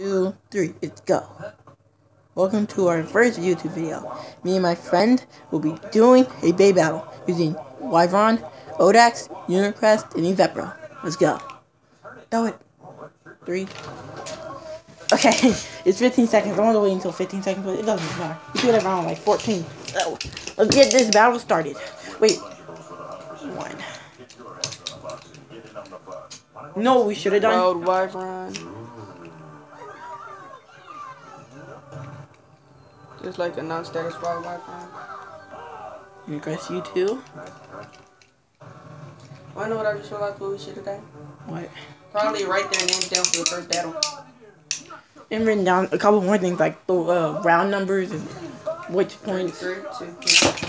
two, three, let's go. Welcome to our first YouTube video. Me and my friend will be doing a Bey battle using Wyvern, Odax, Unicrest, and Evepro. Let's go. Do it. Three. Okay, it's 15 seconds. I want to wait until 15 seconds, but it doesn't matter. We do it around like 14. So, let's get this battle started. Wait. One. No, we should have done. Wild Wyvern. Just like a non-status Wild Wyvern. Unicrest, you too. I know what I just realized what we should have done. What? Probably write their names down for the first battle. and written down a couple more things like the uh, round numbers and which points. Three, two, three.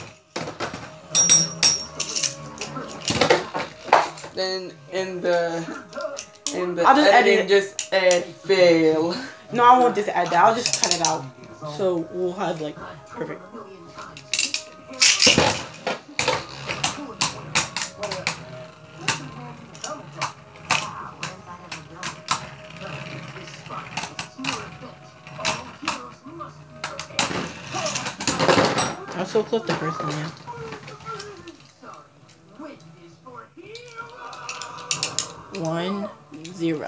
Then in the in the I'll just edit editing, it. just add fail. No, I won't just add that. I'll just cut it out. So we'll have like perfect. I was so close to first one, yeah. One zero.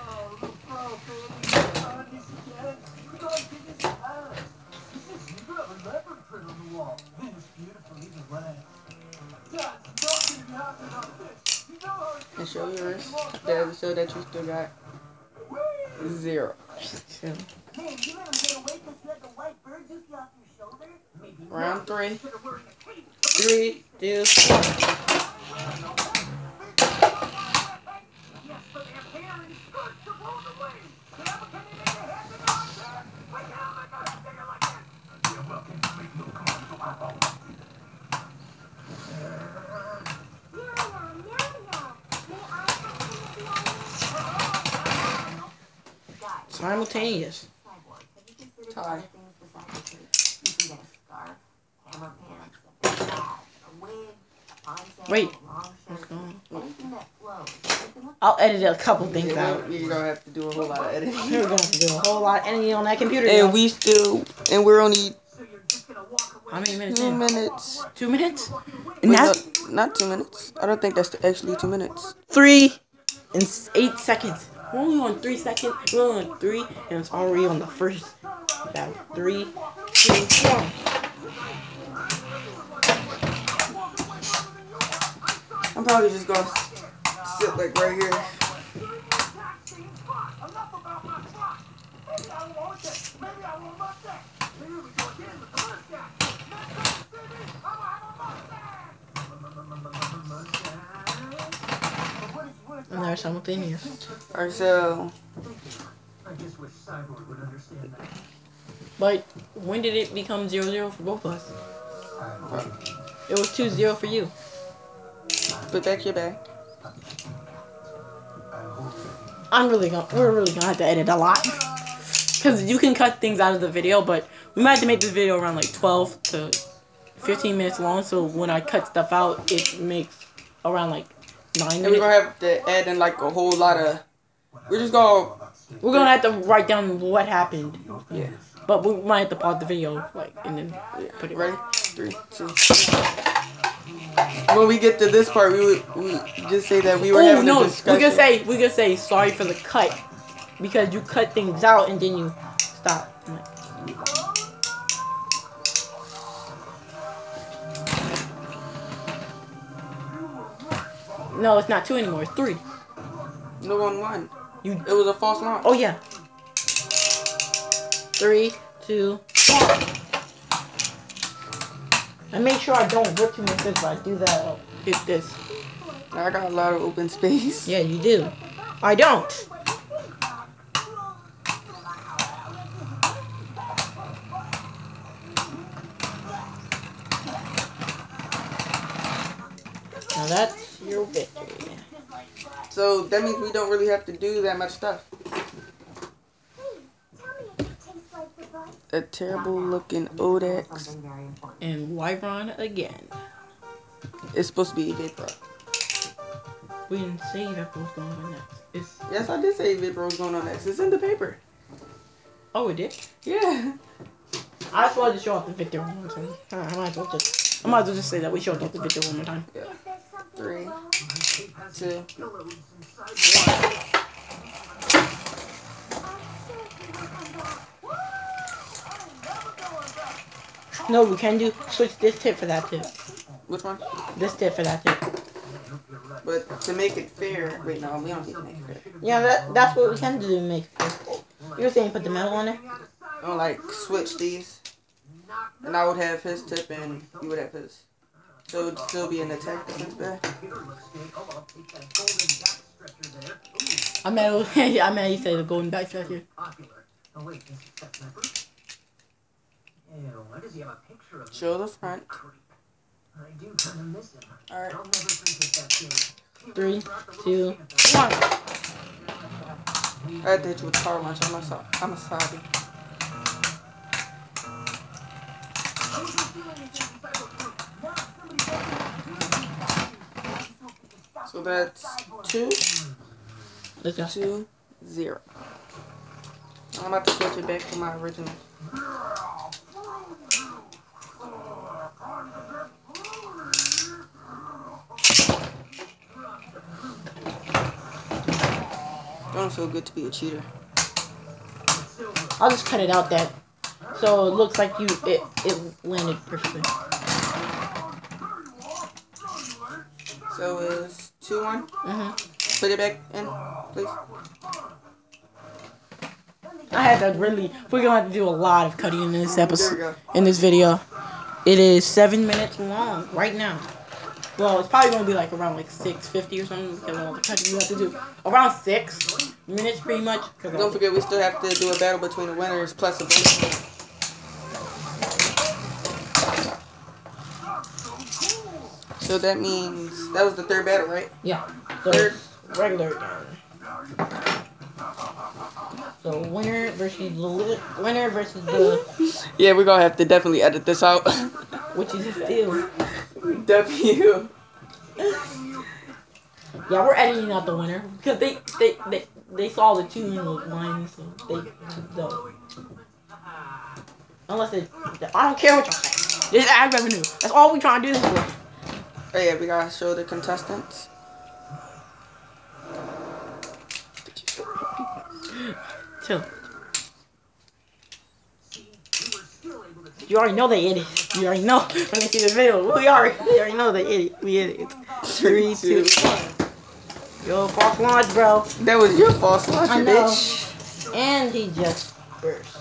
The episode that you still got. Zero. Round three. three, two, one. Simultaneous. Tie. Wait. What's going on? I'll edit a couple things Yeah, out. we- You're gonna have to do a whole lot of editing. We're going to do a whole lot of editing on that computer. And yo. we still, and we're only How many minutes two in? minutes. Two minutes? Wait, And no, not two minutes. I don't think that's actually two minutes. three and eight seconds. We're only on three seconds. We're only on three, and it's already on the first battle. Three, two, one. I'm probably just gonna sit like right here. And they're simultaneous. Alright, so But when did it become zero zero for both of us? It was two zero for you. put back your bag. I'm really gonna, we're really gonna have to edit a lot. Cause you can cut things out of the video, but we might have to make this video around like 12 to 15 minutes long. So when I cut stuff out, it makes around like nine And we're gonna have to add in like a whole lot of. We're just gonna. We're gonna have to write down what happened, Yeah. but we might have to pause the video, like, and then put it Ready? Three, two. When we get to this part, we would we just say that we were Oh having no, a we discussion. could say we could say sorry for the cut because you cut things out and then you stop. No, it's not two anymore. It's three. no one won. You. It was a false launch. Oh yeah. Three, two, one. And make sure I don't rip too much this, but I do that. I'll hit this. I got a lot of open space. Yeah, you do. I don't. that's your victory. So that means we don't really have to do that much stuff. A terrible looking Odax. And Wyvern again. It's supposed to be Vipro. We didn't say that was going on next. It's Yes, I did say Vipro was going on next. It's in the paper. oh, it did. Yeah. I just wanted to show off the victor one more time. I might as well just. I might as well just say that we showed off the victor one more time. Yeah. Three, two, No, we can do switch this tip for that tip. which one? This tip for that tip. But to make it fair, wait, no, we don't need to make it fair. Yeah, that that's what we can do to make it. You were saying put the metal on it? I'll like switch these, and I would have his tip and you would have his. So it'd still be an attack defense back. I meant I meant you say the golden backtrack here. Show the front. Alright. Three, two, one. I had to hit you with car lunch. I'm a, I'm a sorry. So that's two, go. two, zero. I'm about to switch it back to my original. Don't feel good to be a cheater. I'll just cut it out that so it looks like you it it landed perfectly. So it's two one. Mhm. Put it back in, please. I had to really. We're gonna have to do a lot of cutting in this episode, in this video. It is seven minutes long right now. Well, it's probably gonna be like around like six fifty or something because of all the cutting we have to do. Around six minutes, pretty much. Don't forget, we still have to do a battle between the winners plus a bonus. So that means that was the third battle, right? Yeah. So Third. regular again. So winner versus the winner versus the Yeah, we're gonna have to definitely edit this out. which is still. w. Yeah, we're editing out the winner because they they they, they saw the two in the line, so they took the. Unless it, I don't care what y'all say. This is ad revenue. That's all we trying to do this for. Oh yeah, we gotta show the contestants. Chill. You already know they idiot. You already know when they see the video. We already, we already know they idiot. We idiot. Three, two, one. Yo, false launch, bro. That was your false launch, I know. bitch. And he just burst.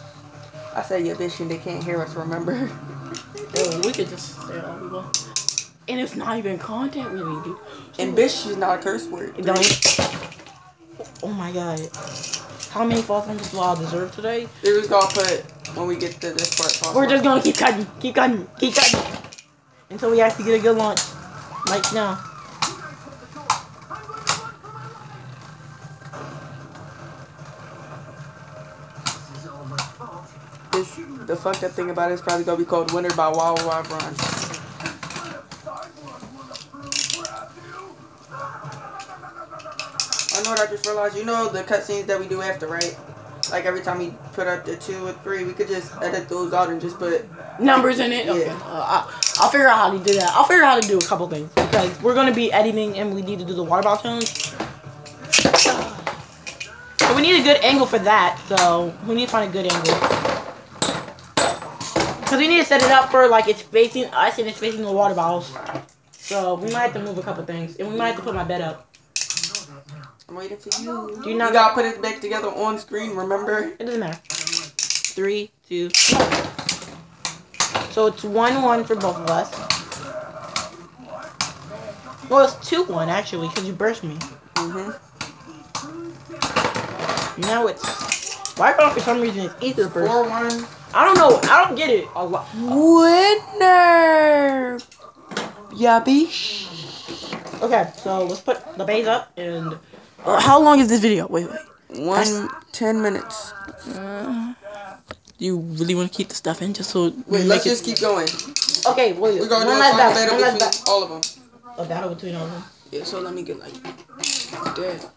I said you bitch and they can't hear us, remember? Oh, we could just say all we. And it's not even contact content really, dude. And bitch is not a curse word. It don't- Oh my god. How many false launches do I deserve today? They was gonna put when we get to this part. false We're just gonna keep cutting, keep cutting, keep cutting. Until we actually get a good launch. Like now. This, the fucked up thing about it is probably gonna be called Winner by Wow Wow Run. Know what I just realized. You know the cutscenes that we do after, right? Like every time we put up the two or three, we could just edit those out and just put. Numbers in it? Okay. Yeah. Uh, I, I'll figure out how to do that. I'll figure out how to do a couple things. Because we're gonna be editing and we need to do the water bottle challenge. So we need a good angle for that. So we need to find a good angle. Because we need to set it up for like it's facing us and it's facing the water bottles. So we might have to move a couple things. And we might have to put my bed up. I'm waiting for you. Do you You not gotta put it back together on screen. Remember? It doesn't matter. Three, Three, two, one. So it's one one for both of us. Well, it's two one actually, because you burst me. Mhm. Now it's why don't for some reason it's ether burst. Four one. I don't know. I don't get it. A lot. Winner. Yeah, bitch. Okay, so let's put the base up and. Uh, how long is this video? Wait, wait. One ten minutes. Uh, do you really want to keep the stuff in just so? Wait, we let's make just keep going. Okay, wait. We're gonna one do a last final battle. battle One last between ba- all of them. a battle between all of them. Yeah, so let me get like that.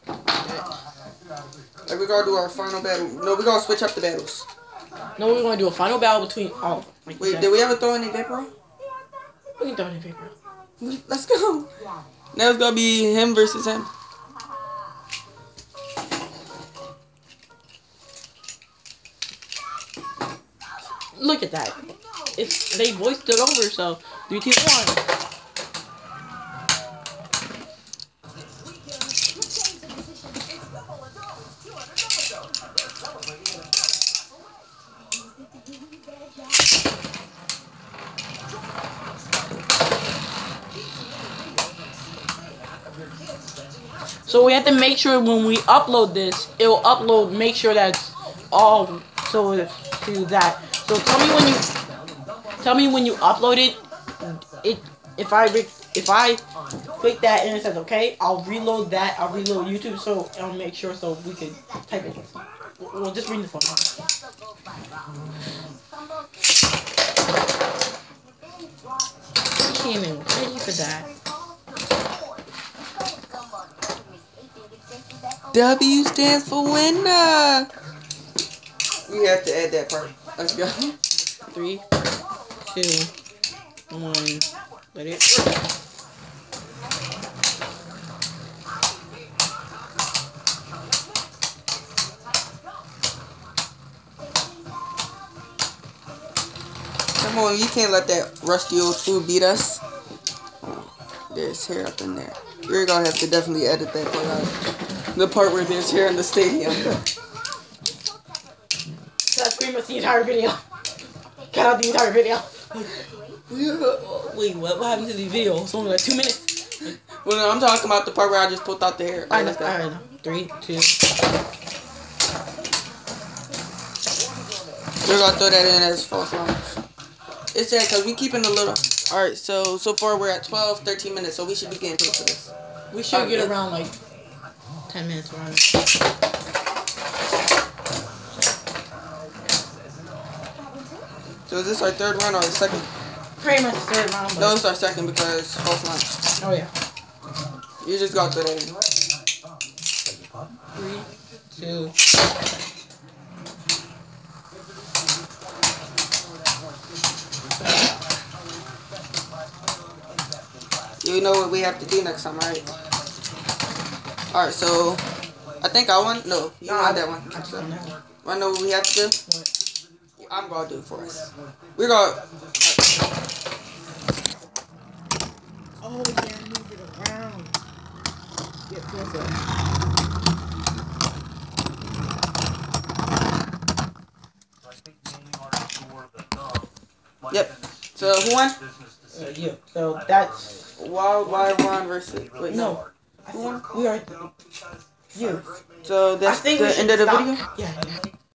Like we're gonna do our final battle. No, we're gonna switch up the battles. No, we're going to do a final battle between all. of them, Like Wait, did we ever throw any vapor? We can throw any in paper. Let's go. Now it's gonna be him versus him. Look at that. It's they voiced it over, so three, two, one. So we have to make sure when we upload this, it will upload. Make sure that's all. So to that. So tell me when you tell me when you upload it. It if I if I click that and it says okay, I'll reload that. I'll reload YouTube so I'll make sure so we can type it. We'll just bring this one. Came in. Thank you for that. W stands for winner. We have to add that part. Let's go. Three, two, one. Let it. Come on, you can't let that rusty old food beat us. There's hair up in there. We're gonna have to definitely edit that part out. The part where there's hair in the stadium. That's pretty much the entire video. Cut out the entire video. Wait, what, what happened to the video? It's only like two minutes. Well, no, I'm talking about the part where I just pulled out the hair. I Alright, know, let's go. alright. Three, two. We're gonna throw that in as false alarms. It's that because we keeping a little. Alright, so so far we're at 12, 13 minutes, so we should be getting paid for this. We should get around like ten minutes around. So is this our third run or our second? Pretty much third round. No, it's our second because false alarms. oh yeah. You just got that. Three, two. You know what we have to do next time, right? Alright, so I think I won. No, you No, won that one. I just don't know. I know what we have to do. I'm gonna do it for us. We're gonna. Oh yeah, move it around. Get closer. Yep. So who won? Uh, you. So that's Wild Wyvern versus. Wait, no. I think we are you. So that's the end of the video. Yeah.